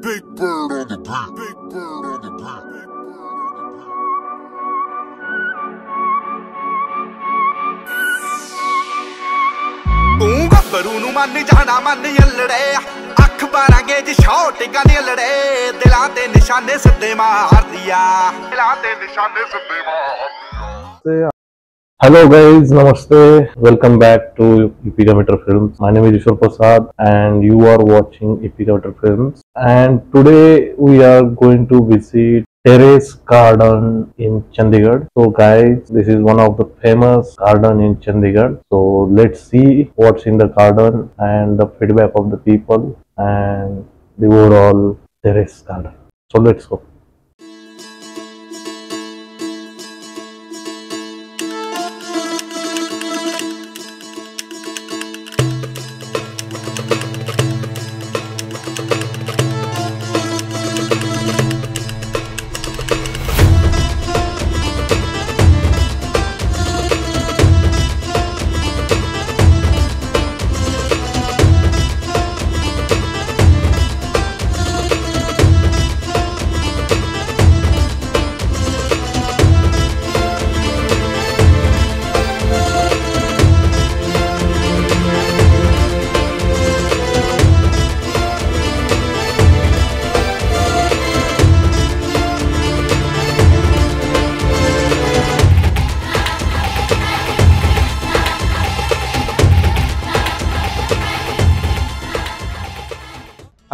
Big bird on the beat. Big bird on the beat. Big bird on the beat. ਤੂੰ ਗੱਭਰੂ ਨੂੰ ਮੰਨ ਜਾਣਾ ਮੰਨ ਯੱਲੜੇ ਅੱਖ ਬਾਰਾਂਗੇ ਜੀ ਸ਼ੌਟਿਕਾਂ ਦੇ ਲੜੇ ਦਿਲਾਂ ਤੇ ਨਿਸ਼ਾਨੇ ਸਿੱਧੇ ਮਾਰਦੀਆ ਦਿਲਾਂ ਤੇ ਨਿਸ਼ਾਨੇ ਸਿੱਧੇ ਮਾਰਦੀਆ Hello guys, Namaste. Welcome back to Epigameter Films. My name is Ishwar Prasad and you are watching Epigameter Films. And today we are going to visit Terrace Garden in Chandigarh. So guys, this is one of the famous garden in Chandigarh. So let's see what's in the garden and the feedback of the people and the overall Terrace Garden. So let's go.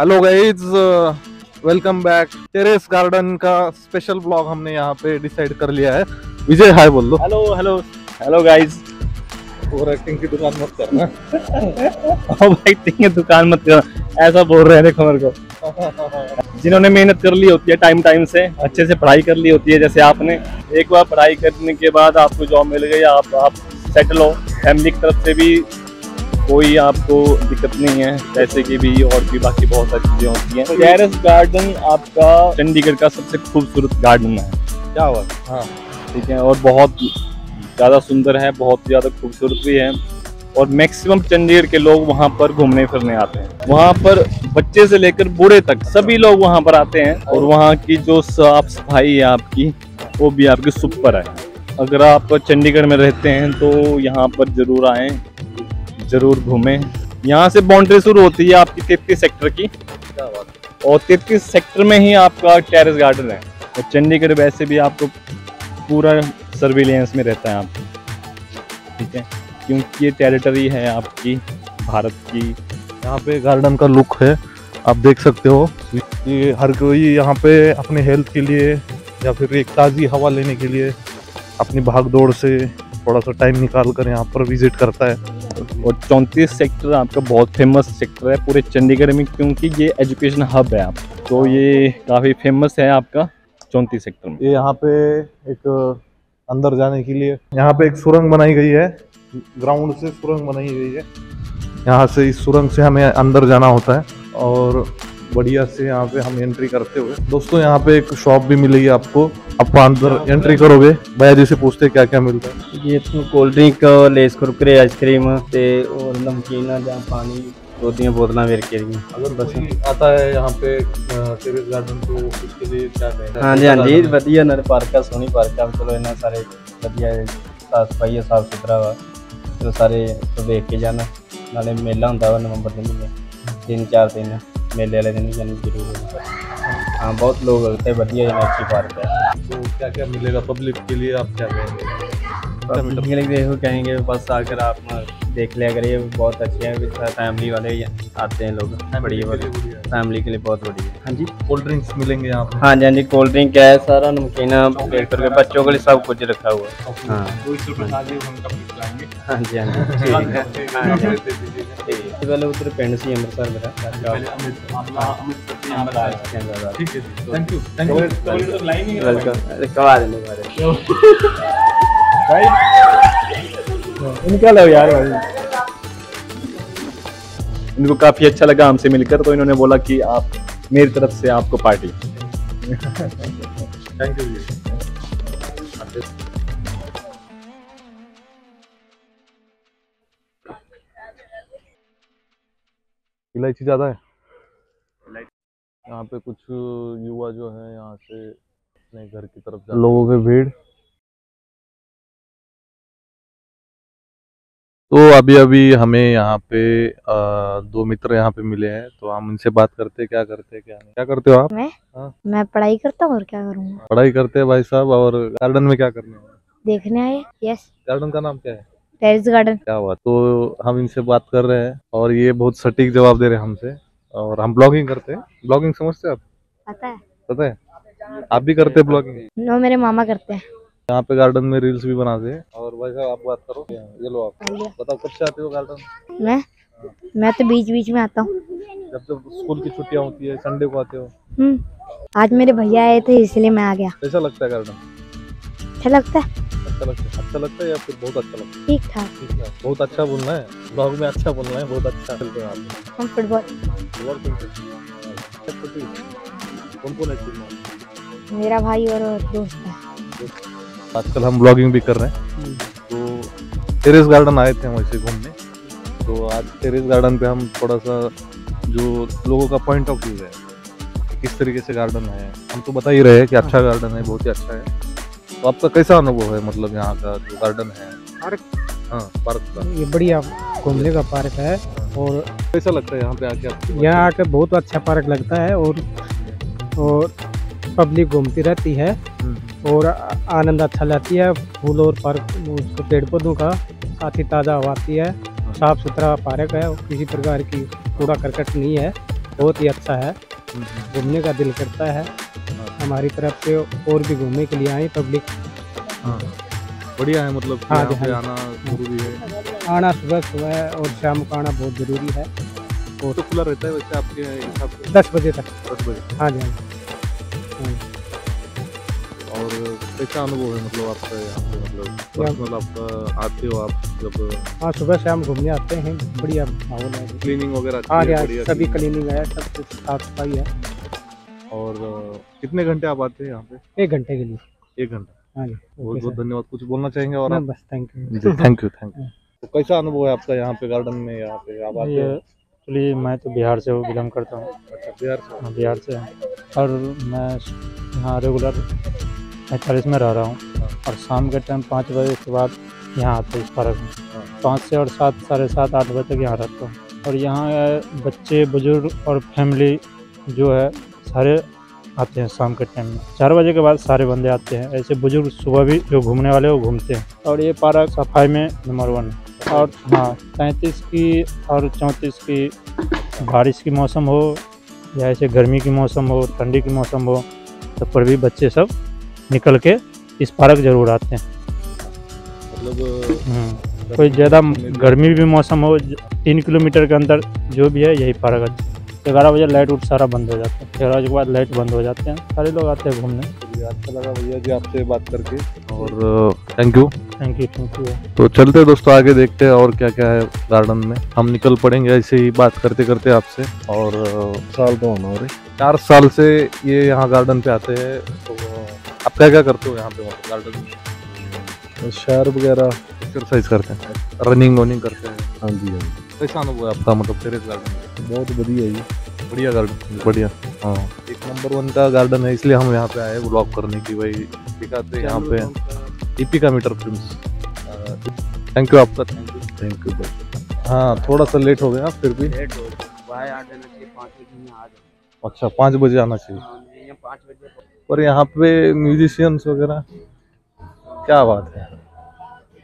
Hello guys welcome back terrace garden का special blog हमने यहाँ पे decide कर लिया है। विजय hi बोल दो। Hello hello hello guys over acting की दुकान मत करना। ओ भाई ठीक है दुकान मत करो। ऐसा बोल रहे हैं देखो मेरे को। जिन्होंने मेहनत कर ली होती है टाइम टाइम से अच्छे से पढ़ाई कर ली होती है जैसे आपने। एक बार पढ़ाई करने के बाद आपको जॉब मिल गई आप आप सेटल हो। फैमिली की तरफ़ से भी कोई आपको दिक्कत नहीं है पैसे की भी और भी बाकी बहुत सारी चीज़ें होती हैं। टेरेस गार्डन आपका चंडीगढ़ का सबसे खूबसूरत गार्डन है। क्या हुआ? हाँ। ठीक है और बहुत ज़्यादा सुंदर है बहुत ज़्यादा खूबसूरत भी है और मैक्सिमम चंडीगढ़ के लोग वहाँ पर घूमने फिरने आते हैं। वहाँ पर बच्चे से लेकर बूढ़े तक सभी लोग वहाँ पर आते हैं और वहाँ की जो साफ़ सफ़ाई है आपकी वो भी आपकी सुपर है। अगर आप चंडीगढ़ में रहते हैं तो यहाँ पर ज़रूर आएँ। ज़रूर घूमें। यहाँ से बाउंड्री शुरू होती है आपकी तैतीस सेक्टर की। और तैतीस सेक्टर में ही आपका टेरेस गार्डन है। और चंडीगढ़ वैसे भी आपको पूरा सर्विलियंस में रहता है आप ठीक है? क्योंकि ये टेरिटरी है आपकी, भारत की। यहाँ पे गार्डन का लुक है। आप देख सकते हो। ये हर कोई यहाँ पे अपने हेल्थ के लिए या फिर एक ताज़ी हवा लेने के लिए अपनी भाग दौड़ से थोड़ा सा टाइम निकाल कर यहाँ पर विज़िट करता है। और चौंतीस सेक्टर आपका बहुत फ़ेमस सेक्टर है पूरे चंडीगढ़ में क्योंकि ये एजुकेशन हब है आप। तो ये काफ़ी फ़ेमस है आपका चौंतीस सेक्टर में। ये यहाँ पे एक अंदर जाने के लिए यहाँ पे एक सुरंग बनाई गई है। ग्राउंड से सुरंग बनाई गई है। यहाँ से इस सुरंग से हमें अंदर जाना होता है और बढ़िया से यहाँ पे हम एंट्री करते हुए। दोस्तों यहाँ पे एक शॉप भी मिलेगी आपको। आप अंदर एंट्री करोगे। भैया जी से पूछते क्या क्या मिलता है। ये इसमें cold drink Lay's Kurkure ice cream और नमकीन पानी दो तीन बोतल मेरे के लिए अगर बस आता है यहाँ पे गार्डन तो उसके लिए क्या हाँ जी हाँ जी वधिया नाले पार्क है सोहनी पार्क है। चलो इन्ना सारे वधिया साफ़ सफ़ाई है साफ़ सुथरा वा चलो तो सारे तो देख के जाना। नाले मेला होंगे वा नवंबर के महीने तीन चार दिन मेले वाले दिन जानी ज़रूर हाँ। बहुत लोग होते हैं बढ़िया है अच्छी पार्क है। तो क्या क्या मिलेगा पब्लिक के लिए? आप क्या कहेंगे? पब्लिक के लिए देखो कहेंगे बस आकर आप देख लिया करिए बहुत अच्छे हैं फैमिली वाले आते हैं लोग। हैं बढ़िया बढ़िया फैमिली के लिए बहुत बढ़िया हाँ। जी कोल्ड ड्रिंक्स मिलेंगे यहाँ हाँ जी हाँ जी कोल्ड ड्रिंक क्या है सारा? नमकीना करके बच्चों के लिए सब कुछ रखा हुआ है। हाँ।, हाँ। जी हाँ जी ठीक है। हाँ, हाँ हाँ जी। पहले उधर पिंड से अमृतसर मेरा ठीक है thank you thank you welcome कवा देने वाले इनका लो यार भाई इनको काफ़ी अच्छा लगा हमसे मिलकर तो इन्होंने बोला कि आप मेरी तरफ़ से आपको पार्टी थैंक यू इलायची ज़्यादा है। यहाँ पे कुछ युवा जो है यहाँ से अपने घर की तरफ़ जा लोगों की भीड़। तो अभी अभी हमें यहाँ पे अ, दो मित्र यहाँ पे मिले हैं तो हम इनसे बात करते हैं क्या करते हैं क्या नहीं। क्या करते हो आप? मैं? पढ़ाई करता हूँ और क्या करूँगा? पढ़ाई करते हैं भाई साहब और गार्डन में क्या करने हैं? देखने आए यस गार्डन का नाम क्या है? Terrace garden. क्या हुआ तो हम इनसे बात कर रहे हैं और ये बहुत सटीक जवाब दे रहे हैं हमसे और हम ब्लॉगिंग करते हैं। ब्लॉगिंग समझते हैं आप? पता है। पता है? आप भी करते हैं ब्लॉगिंग नो मेरे मामा करते हैं। यहाँ पे गार्डन में रील्स भी बनाते हैं और भाई साहब आप बात करो। ये लो आप। बताओ कब से आते हो गार्डन मैं? मैं तो बीच बीच में आता हूँ। जब जब स्कूल की छुट्टियाँ होती है संडे को आते हो? हम्म। आज मेरे भैया आए थे इसलिए मैं आ गया। कैसा लगता है गार्डन अच्छा लगता है? अच्छा लगता है। अच्छा लगता है या फिर बहुत अच्छा लगता है? ठीक ठाक ठीक है। बहुत अच्छा बोलना है। ब्लॉग में अच्छा बोलना है बहुत अच्छा खेलते हैं आप। हम फुटबॉल फुटबॉल खेलते हैं। अच्छा, अच्छा, ठीक। कौन कौन है टीम में? मेरा भाई और दोस्त है। आजकल हम ब्लॉगिंग भी कर रहे हैं। तो टेरेस गार्डन आए थे हम वैसे घूमने। तो आज टेरेस गार्डन पे हम थोड़ा सा जो लोगों का पॉइंट ऑफ़ व्यू है किस तरीके से गार्डन है हम तो बता ही रहे हैं कि अच्छा गार्डन है बहुत ही अच्छा है। तो आपका कैसा अनुभव है? मतलब यहाँ का जो गार्डन है। पार्क? हाँ पार्क का। ये बढ़िया घूमने का पार्क है और कैसा लगता है यहाँ पे आके आपको? यहाँ आके बहुत अच्छा पार्क लगता है और और पब्लिक घूमती रहती है हम्म, और आनंद अच्छा लगती है। फूल और पार्क उसको पेड़ पौधों का साथ ही ताज़ा हवा आती है। साफ़ सुथरा पार्क है किसी प्रकार की कूड़ा करकट नहीं है। बहुत ही अच्छा है। हम्म, घूमने का दिल करता है। हमारी तरफ़ से और भी घूमने के लिए आए पब्लिक हाँ बढ़िया है मतलब हाँ जी, हाँ आना ज़रूरी है। आना सुबह सुबह और शाम को आना बहुत ज़रूरी है। और तो खुला रहता है वैसे आपके हिसाब से? दस बजे तक। दस बजे। हाँ जी हाँ जी। और कैसा अनुभव है मतलब आपका यहाँ पे? मतलब आपका आते हो आप जब? हाँ सुबह शाम घूमने आते हैं। बढ़िया माहौल है। क्लीनिंग वगैरह हाँ जी सभी क्लीनिंग है सब कुछ साफ़ सफ़ाई है। और कितने घंटे आप आते हैं यहाँ पे? एक घंटे के लिए। एक घंटा। हाँ जी बहुत बहुत धन्यवाद। कुछ बोलना चाहेंगे और आप? बस thank you thank you thank you तो कैसा अनुभव है आपका यहाँ पे गार्डन में? यहाँ पे आप आते हो? एक्चुअली मैं तो बिहार से बिलोंग करता हूँ। अच्छा बिहार से? मैं बिहार से और मैं यहाँ रेगुलर पैंतालीस में रह रहा हूँ। और शाम के टाइम पाँच बजे के बाद यहाँ आते हैं इस पार्क में। पाँच से और सात साढ़े सात आठ बजे तक यहाँ रहता हूँ। और यहाँ बच्चे बुज़ुर्ग और फैमिली जो है सारे आते हैं शाम के टाइम में। चार बजे के बाद सारे बंदे आते हैं। ऐसे बुज़ुर्ग सुबह भी जो घूमने वाले वो घूमते हैं। और ये पार्क सफ़ाई में नंबर वन और हाँ तैंतीस की और चौंतीस की बारिश की मौसम हो या ऐसे गर्मी की मौसम हो ठंडी की मौसम हो तब पर भी बच्चे सब निकल के इस पार्क ज़रूर आते हैं। मतलब हम्म। कोई ज़्यादा गर्मी भी मौसम हो तीन किलोमीटर के अंदर जो भी है यही पार्क है। ग्यारह बजे लाइट उठ सारा बंद हो जाता है। ग्यारह बजे के बाद लाइट बंद हो जाते हैं। सारे लोग आते हैं घूमने। अच्छा लगा भैया जी आपसे बात करके। और thank you thank you thank you तो चलते दोस्तों आगे देखते हैं और क्या क्या है गार्डन में। हम निकल पड़ेंगे ऐसे ही बात करते करते आपसे। और साल तो होना चार साल से ये यहाँ गार्डन पे आते हैं। तो आप क्या क्या करते हो यहाँ पे गार्डन में? शहर वगैरह। एक्सरसाइज करते हैं। रनिंग वनिंग करते हैं। हाँ जी हाँ कैसा अनुभव है आपका मतलब टेरेस गार्डन में बहुत बढ़िया जी बढ़िया गार्डन बढ़िया हाँ एक नंबर वन का गार्डन है इसलिए हम यहाँ पे आए ब्लॉग करने की भाई दिखाते हैं यहाँ पे ईपी का मीटर फिल्म्स थैंक यू आपका थैंक यू थैंक यू हाँ थोड़ा सा लेट हो गया फिर भी लेट हो जाओ। अच्छा पाँच बजे आना चाहिए। बजे पर यहाँ पे म्यूजिशियंस वगैरह क्या बात है।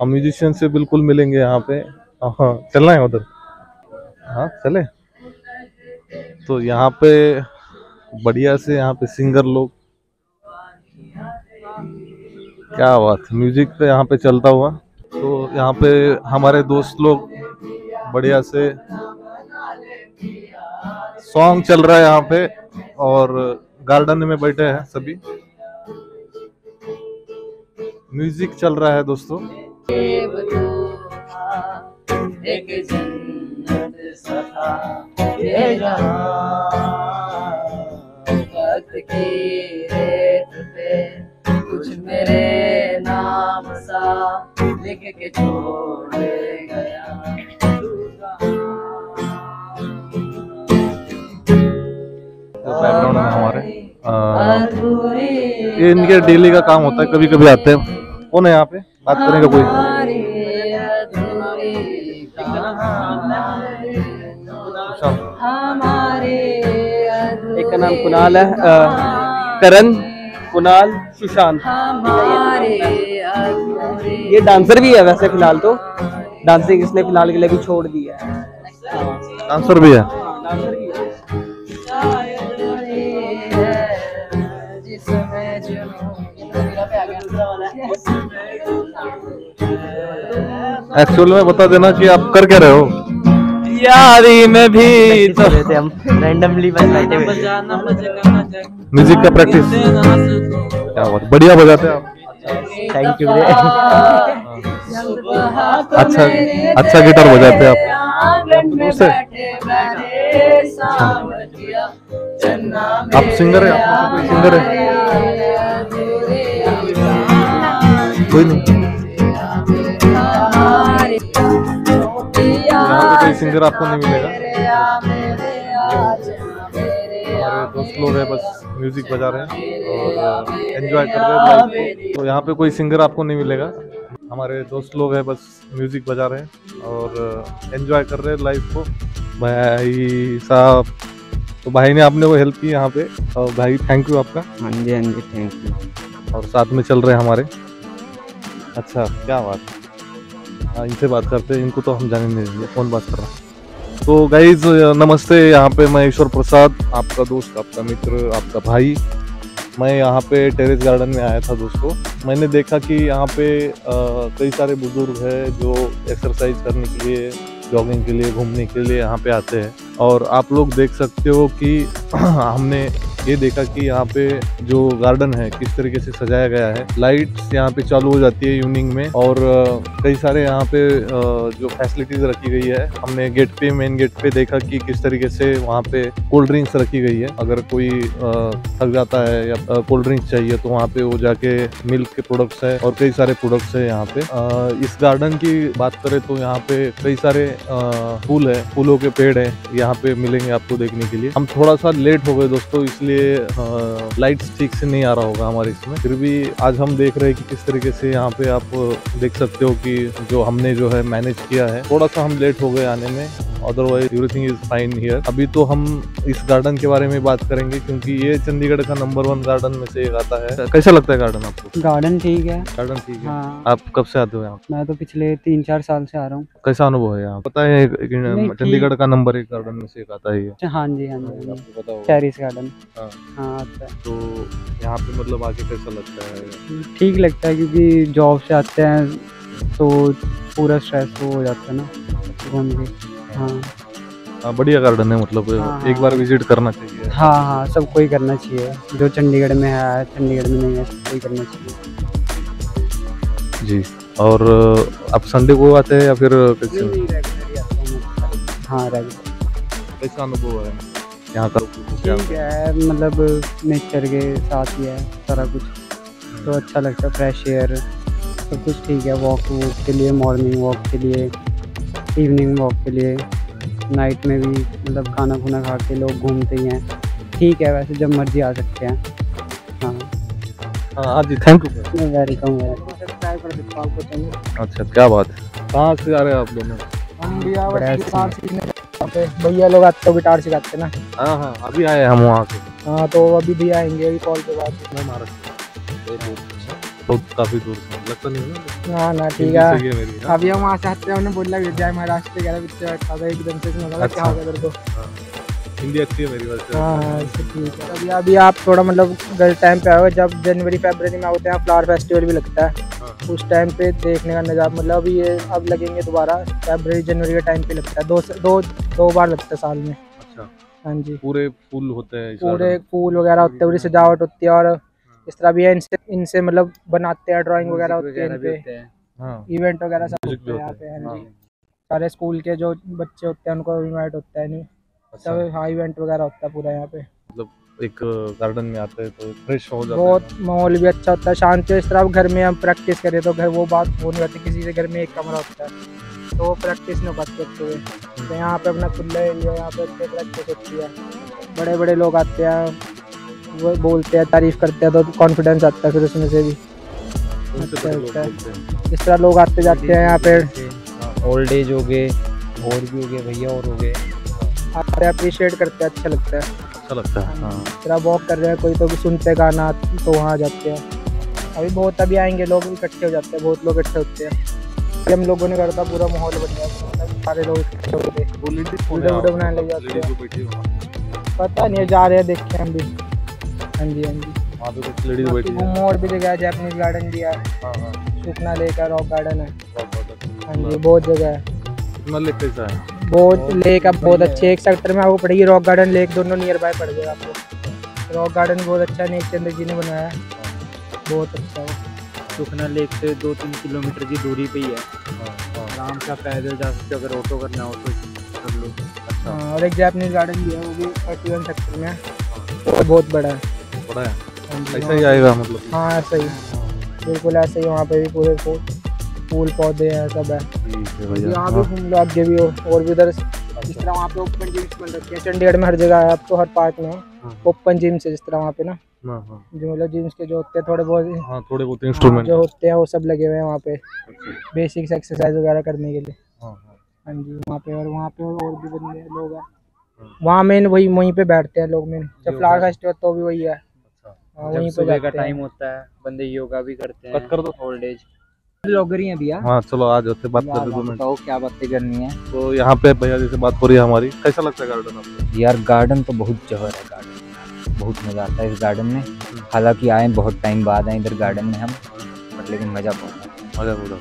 हम म्यूजिशियन से बिल्कुल मिलेंगे यहाँ पे। हाँ चलना है उधर। हाँ चले। तो यहाँ पे बढ़िया से यहाँ पे सिंगर लोग। क्या बात म्यूज़िक पे यहाँ पे चलता हुआ। तो यहाँ पे हमारे दोस्त लोग बढ़िया से सॉन्ग चल रहा है यहाँ पे और गार्डन में बैठे हैं सभी। म्यूज़िक चल रहा है दोस्तों। ये की रेत पे कुछ मेरे नाम सा लिख के छोड़ गया। तू? बैकग्राउंड ये इनके डेली का काम होता है कभी कभी आते हैं। कौन है यहाँ पे? बात करेंगे कोई। का नाम कुणाल है? करण कुणाल सुशांत। ये डांसर भी है वैसे फ़िलहाल तो। डांसिंग इसने फ़िलहाल के लिए भी छोड़ दी है। आंसर भी है। एक्चुअल में बता देना कि आप कर क्या रहे हो? यारी में भी तो हम रैंडमली हुए म्यूज़िक का प्रैक्टिस क्या बात बढ़िया बजाते हैं आप। थैंक यू अच्छा अच्छा गिटार बजाते हैं आप। दूसरे आप सिंगर है आप? सिंगर है? कोई नहीं। सिंगर आपको नहीं मिलेगा। हमारे दोस्त लोग हैं बस म्यूज़िक बजा रहे हैं और एंजॉय कर रहे हैं लाइफ को तो यहाँ पे कोई सिंगर आपको नहीं मिलेगा। हमारे दोस्त लोग हैं बस म्यूज़िक बजा रहे हैं और एंजॉय कर रहे हैं लाइफ को। भाई साहब तो भाई ने आपने वो हेल्प की यहाँ पे। और भाई थैंक यू आपका। हाँ जी हाँ जी थैंक यू और साथ में चल रहे हमारे। अच्छा क्या बात। हाँ इनसे बात करते हैं, इनको तो हम जाने नहीं देंगे कौन बात कर रहा है? तो गाइज़ नमस्ते, यहाँ पे मैं ईश्वर प्रसाद, आपका दोस्त, आपका मित्र, आपका भाई। मैं यहाँ पे टेरेस गार्डन में आया था दोस्तों। मैंने देखा कि यहाँ पे कई सारे बुज़ुर्ग हैं जो एक्सरसाइज करने के लिए जॉगिंग के लिए, घूमने के लिए यहाँ पे आते हैं। और आप लोग देख सकते हो कि हमने ये देखा कि यहाँ पे जो गार्डन है, किस तरीके से सजाया गया है। लाइट्स यहाँ पे चालू हो जाती है इवनिंग में और कई सारे यहाँ पे जो फैसिलिटीज़ रखी गई है। हमने गेट पे, मेन गेट पे देखा कि किस तरीके से वहाँ पे कोल्ड ड्रिंक्स रखी गई है। अगर कोई थक जाता है या कोल्ड ड्रिंक्स चाहिए तो वहाँ पे वो जाके मिल्क के प्रोडक्ट्स है और कई सारे प्रोडक्ट्स है यहाँ पे। इस गार्डन की बात करें तो यहाँ पे कई सारे फूल है। फूलों के पेड़ है। यहाँ पे मिलेंगे आपको देखने के लिए। हम थोड़ा सा लेट हो गए दोस्तों, इसलिए लाइट्स ठीक से नहीं आ रहा होगा हमारे इसमें। फिर भी आज हम देख रहे हैं कि किस तरीके से यहाँ पे आप देख सकते हो कि जो हमने जो है मैनेज किया है, थोड़ा सा हम लेट हो गए आने में। Otherwise everything is fine here अभी तो हम इस गार्डन के बारे में बात करेंगे क्योंकि ये चंडीगढ़ का नंबर वन गार्डन में से एक आता है। कैसा लगता है गार्डन आपको? गार्डन ठीक है। गार्डन ठीक है। हाँ। आप कब से आते हो यहाँ? मैं तो पिछले तीन चार साल से आ रहा हूँ। कैसा अनुभव है यहाँ? पता है चंडीगढ़ का नंबर एक गार्डन में से एक आता है अच्छा, हाँ जी हाँ जी हाँ गार्डन हाँ। हाँ है तो यहाँ पे मतलब आके कैसा लगता है? ठीक लगता है क्योंकि जॉब से आते हैं तो पूरा स्ट्रेस हो जाता है ना घूम के। हाँ। हाँ, बढ़िया गार्डन है मतलब हाँ, एक हाँ। बार विज़िट करना चाहिए। हाँ हाँ सबको ही करना चाहिए। जो चंडीगढ़ में है चंडीगढ़ में नहीं है सबको ही करना चाहिए। जी और आप संडे को आते हैं या फिर कैसे? हाँ कैसा अनुभव है? यहाँ का ठीक है मतलब नेचर के साथ ही है सारा कुछ। तो अच्छा लगता है फ्रेश एयर सब कुछ ठीक है वॉक वॉक के लिए मॉर्निंग वॉक के लिए। इवनिंग वॉक के लिए नाइट में भी मतलब खाना खुना खा के लोग घूमते ही हैं। ठीक है वैसे जब मर्ज़ी आ सकते हैं। हाँ। हाँ जी थैंक यू वेलकम अच्छा क्या बात कहाँ से आ रहे हैं आप दोनों? हम भैया लोग आते हो गिटार सिखाते ना? हाँ हाँ अभी आए हम वहाँ से। हाँ तो अभी भैया आएँगे अभी कॉल के बाद मैं महाराष्ट्र बहुत काफ़ी दूर से लगता नहीं है ना? हाँ ना ठीक है। है हाँ? अभी हम वहाँ से आते हैं उन्होंने बोला विजय महाराष्ट्र ग्यारह बच्चे बैठा था एकदम से बोला क्या अच्छा। हो गया तेरे को? हिंदी अच्छी है मेरी वैसे। हाँ हाँ ठीक है। अभी अभी आप थोड़ा मतलब गलत टाइम पे आओगे जब जनवरी फरवरी में होते हैं फ्लावर फेस्टिवल भी लगता है। हाँ। उस टाइम पे देखने का नज़ारा मतलब अभी ये अब लगेंगे दोबारा फरवरी जनवरी के टाइम पे लगता है। दो दो दो बार लगता है साल में। अच्छा। हाँ जी। पूरे फूल होते हैं पूरे फूल वगैरह होते हैं पूरी सजावट होती है और इस तरह भी है इनसे इनसे मतलब बनाते हैं ड्राइंग वगैरह होती है इन पे हाँ। इवेंट वगैरह सब होते हैं यहाँ पे हैं, हाँ जी। सारे स्कूल के जो बच्चे होते हैं उनको इनवाइट होता है नहीं? अच्छा। सब हाँ इवेंट वगैरह होता है पूरा यहाँ पे। एक गार्डन में आते हैं तो फ्रेश हो जाता बहुत माहौल भी अच्छा होता है शांति इस तरह घर में हम प्रैक्टिस करें तो घर वो बात हो नहीं पाती किसी के घर में एक कमरा होता है। तो वो प्रैक्टिस नहीं हो पाती अच्छे हुए तो यहाँ पे अपना खुला एरिया यहाँ पे प्रैक्टिस होती है। बड़े बड़े लोग आते हैं वो बोलते हैं तारीफ़ करते हैं तो कॉन्फिडेंस आता है फिर उसमें से भी। अच्छा लगता है। इस तरह लोग आते जाते हैं यहाँ पे। ओल्ड एज हो गए और भी हो गए भैया और हो गए। आते हैं अप्रिशिएट करते हैं अच्छा लगता है। अच्छा लगता है हाँ। इस तरह वॉक कर रहे हैं कोई तो भी सुनते हैं गाना तो वहाँ जाते हैं। अभी बहुत अभी आएँगे लोग इकट्ठे हो जाते हैं बहुत लोग इकट्ठे होते हैं। हम लोगों ने करता पूरा माहौल बन गया मतलब सारे लोग इकट्ठे होते हैं वीडियो बनाने लग जाते हैं। हो। पता नहीं जा रहे हैं देखे हम भी। हाँ जी हाँ जी। वहाँ पे कुछ लेडीज़ बैठी है। घूमो और भी जगह है जैपनीज गार्डन भी है। हाँ हाँ। सुखना लेक है रॉक गार्डन है। हाँ। जी बहुत जगह है। इतना लेक कैसा है बहुत लेक अब बहुत अच्छे। एक सेक्टर में आपको पड़ेगी रॉक गार्डन लेक दोनों नियर बाय पड़ जाएगा आपको। रॉक गार्डन बहुत अच्छा है नेक चंद्र जी ने बनाया है। बहुत अच्छा है। सुखना लेक से दो तीन किलोमीटर की दूरी पे ही है। हाँ हाँ। आराम से आप पैदल जा सकते हो अगर ऑटो करना हो तो। कर लो हाँ, और एक जैपनीज गार्डन भी है वो भी थर्टी वन सेक्टर में है। बहुत बड़ा है। बड़ा है। हाँ ऐसा ही आएगा मतलब। हाँ ऐसा ही। बिल्कुल ऐसे ही वहाँ पे भी पूरे फूल पौधे हैं सब है। है यहाँ हाँ, भी घूम लो भी हो और भी उधर। जिस तरह वहाँ पे ओपन जिम्स बन रखे हैं चंडीगढ़ में हर जगह है अब तो हर पार्क में। हाँ, ओपन जिम्स है जिस तरह वहाँ पे ना। हाँ हाँ। जो मतलब जिम्स के जो होते हैं थोड़े बहुत हाँ थोड़े बहुत इंस्ट्रूमेंट जो होते हैं वो सब लगे हुए हैं वहाँ पे। बेसिक्स एक्सरसाइज वगैरह करने के लिए। हाँ हाँ। हाँ जी वहाँ पे और वहाँ पे और भी बंदे लोग हैं। वहाँ मेन वही वहीं पे बैठते हैं लोग मेन जब फ्लावर फेस्टिवल तो भी वही है हाँ, जब सुबह का टाइम होता है बंदे योगा भी करते कट कर दो। हैं ओल्ड एज ब्लॉगर ही हैं भैया। हाँ चलो आ जाते बात कर दो बताओ क्या बातें करनी है? तो यहाँ पे भैया जैसे बात हो रही है हमारी कैसा लगता है गार्डन आपको? यार गार्डन तो बहुत जबर है गार्डन बहुत मज़ा आता है इस गार्डन में। हालाँकि आए बहुत टाइम बाद आए इधर गार्डन में हम बट लेकिन मज़ा बहुत मज़ा बोला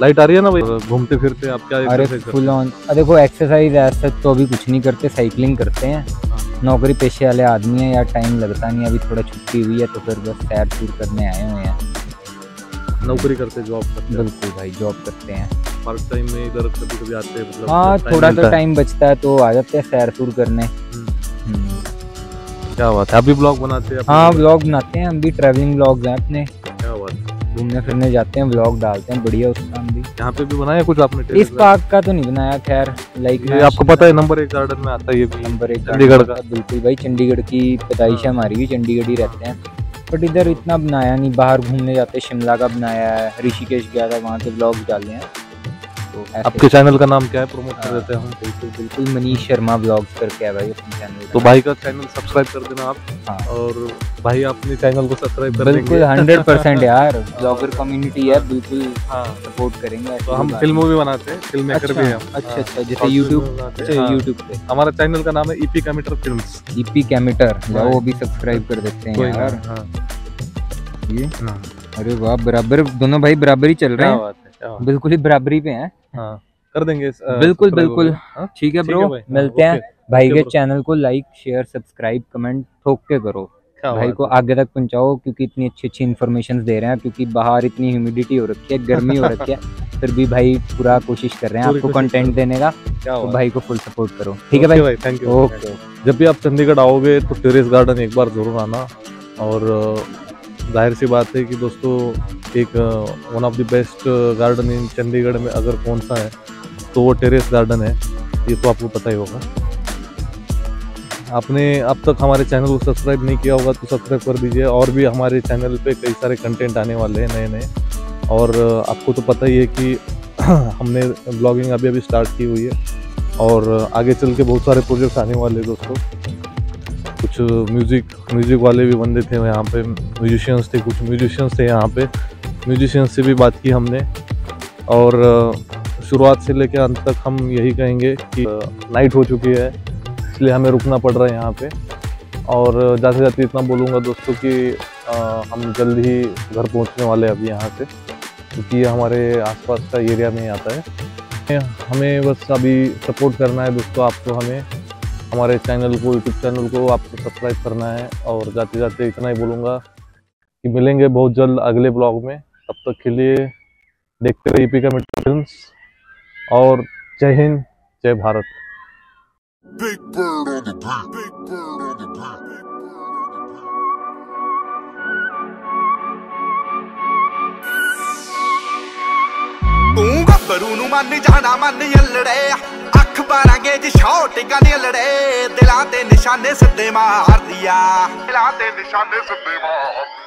लाइट आ रही है ना भाई घूमते फिरते आप क्या अरे फुल ऑन देखो एक्सरसाइज ऐसा तो अभी कुछ नहीं करते साइकिलिंग करते हैं। नौकरी पेशे वाले आदमी हैं यार टाइम लगता नहीं अभी थोड़ा छुट्टी हुई है तो फिर बस सैर सूर करने आए हुए हैं। नौकरी करते जॉब करते बिल्कुल भाई जॉब करते हैं। पार्ट टाइम में इधर कभी कभी आते हैं मतलब हाँ थोड़ा मिलता तो टाइम बचता है तो आ जाते हैं सैर सूर करने। हम्म, हम्म। क्या बात है आप भी ब्लॉग बनाते हैं? हाँ ब्लॉग बनाते हैं हम भी ट्रैवलिंग ब्लॉग्स हैं अपने। घूमने फिरने जाते हैं ब्लॉग डालते हैं बढ़िया उसका काम भी। यहाँ पे भी बनाया कुछ आपने इस पार्क का तो नहीं बनाया खैर लाइक आपको पता है नंबर एक गार्डन में आता है ये नंबर एक चंडीगढ़ का। बिल्कुल भाई चंडीगढ़ की पैदाइश है हमारी भी चंडीगढ़ ही रहते हैं। बट इधर इतना बनाया नहीं बाहर घूमने जाते शिमला का बनाया है ऋषिकेश गया था वहाँ के ब्लॉग डाले हैं। तो आपके चैनल का नाम क्या है? प्रमोट कर देते हैं हम। बिल्कुल बिल्कुल। मनीष शर्मा ब्लॉग्स करके है भाई अपने चैनल तो भाई का चैनल सब्सक्राइब कर देना आप। हाँ। और भाई अपने चैनल को सब्सक्राइब कर बिल्कुल हंड्रेड परसेंट यार। ब्लॉगर कम्युनिटी है बिल्कुल हाँ। सपोर्ट करेंगे तो हम फ़िल्म भी बनाते हैं फ़िल्म मेकर भी हैं अच्छा हाँ, अच्छा जैसे यूट्यूब हैं, अच्छा हाँ। यूट्यूब पे। हमारा चैनल का नाम है ईपी कैमीटर फिल्म्स ईपी कैमिटर हाँ। वो भी सब्सक्राइब कर देते हैं यार। हाँ। ये? हाँ, अरे वाह बराबर दोनों भाई बराबर ही चल रहे हैं। है। बिल्कुल ही बराबरी पे है। हाँ कर देंगे बिल्कुल बिल्कुल। हाँ? ठीक है ब्रो हाँ, मिलते हैं। भाई के चैनल को लाइक शेयर सब्सक्राइब कमेंट ठोक के करो भाई को आगे तक पहुंचाओ क्योंकि इतनी अच्छी अच्छी इन्फॉर्मेशन दे रहे हैं क्योंकि बाहर इतनी ह्यूमिडिटी हो रखी है गर्मी हो रखी है फिर भी भाई पूरा कोशिश कर रहे हैं आपको कंटेंट देने का तो भाई को फुल सपोर्ट करो। ठीक है भाई? थैंक यू ओके जब भी आप चंडीगढ़ आओगे तो टेरेस गार्डन एक बार ज़रूर आना और ज़ाहिर सी बात है कि दोस्तों, एक one of the best garden in Chandigarh में अगर कौन सा है तो वो टेरेस गार्डन है। ये तो आपको पता ही होगा। आपने अब तक हमारे चैनल को सब्सक्राइब नहीं किया होगा तो सब्सक्राइब कर दीजिए। और भी हमारे चैनल पे कई सारे कंटेंट आने वाले हैं नए नए और आपको तो पता ही है कि हमने ब्लॉगिंग अभी अभी स्टार्ट की हुई है। और आगे चल के बहुत सारे प्रोजेक्ट्स आने वाले हैं दोस्तों। कुछ म्यूज़िक म्यूज़िक वाले भी बंदे थे यहाँ पे म्यूजिशियंस थे, कुछ म्यूजिशियंस थे यहाँ पे। म्यूजिशियंस से भी बात की हमने। और शुरुआत से लेकर अंत तक हम यही कहेंगे कि नाइट हो चुकी है, इसलिए हमें रुकना पड़ रहा है यहाँ पे। और जाते जाते इतना बोलूँगा दोस्तों कि हम जल्द ही घर पहुँचने वाले हैं अभी यहाँ से, क्योंकि ये हमारे आसपास का एरिया में आता है। हमें बस अभी सपोर्ट करना है दोस्तों आपको हमें हमारे चैनल को यूट्यूब चैनल को आपको सब्सक्राइब करना है और जाते जाते इतना ही बोलूँगा कि मिलेंगे बहुत जल्द अगले ब्लॉग में तब तक के लिए देखते रहिए पी कमेटी फिल्म और जय हिंद जय Bharat Big bird on the beat. Big bird on the beat. Big bird on the beat. ਤੂੰ ਗੱਭਰੂ ਨੂੰ ਮੰਨ ਜਾਣਾ ਮੰਨ ਯੱਲੜੇ ਅੱਖ ਅਖਬਾਰਾਂ ਗੇਜ ਸ਼ੌਟਿਕਾਂ ਦੀਆਂ ਲੜੇ। ਦਿਲਾਂ ਤੇ ਨਿਸ਼ਾਨੇ ਸਿੱਧੇ ਮਾਰਦੀ ਆ। ਦਿਲਾਂ ਤੇ ਨਿਸ਼ਾਨੇ ਸਿੱਧੇ ਮਾਰਦੀ